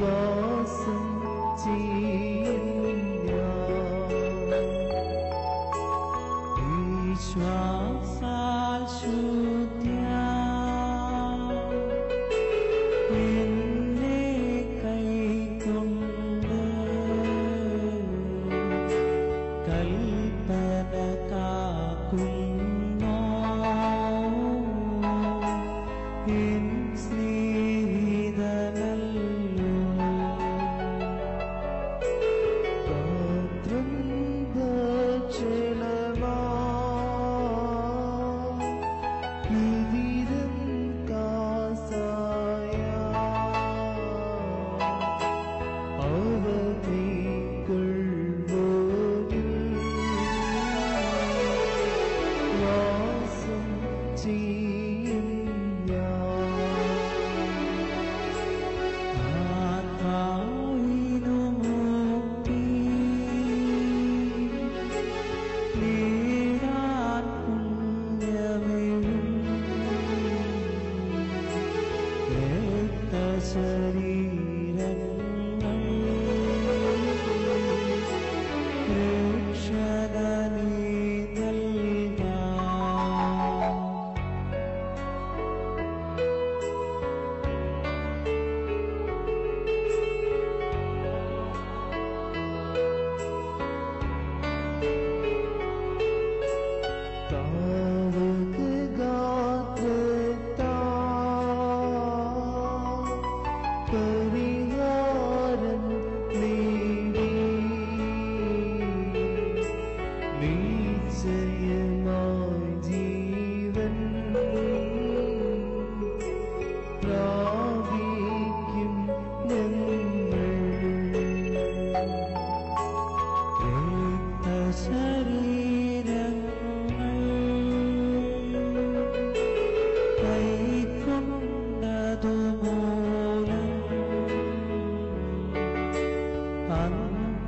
വാസം വിശ്വാസാൽ ശുദ്ധ്യ എന്നെ കൈക്കൊണ്ട് കൽപ്പന കാക്കും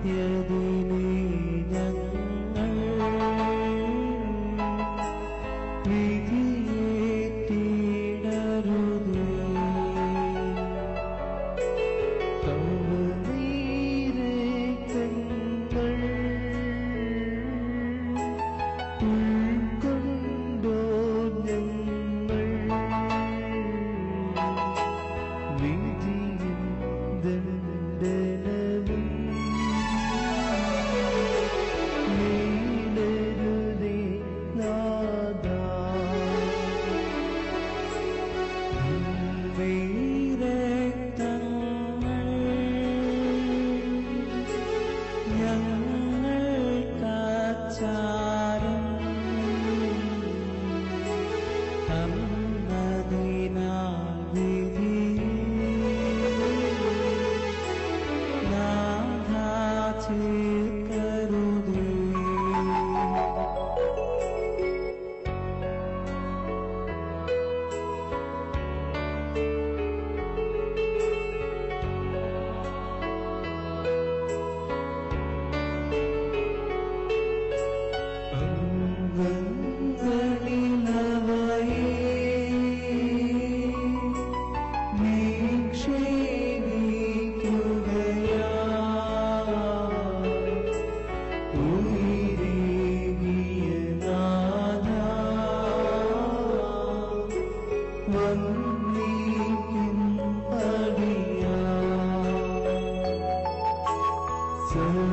നിത്യതിനെ ഞങ്ങൾ വിധിയെ തീടരുതേ കണ്ണുനീരെ തങ്ങൾ ഉൾക്കൊണ്ടോ ഞങ്ങൾ വിധിയും ദണ്ഡേ say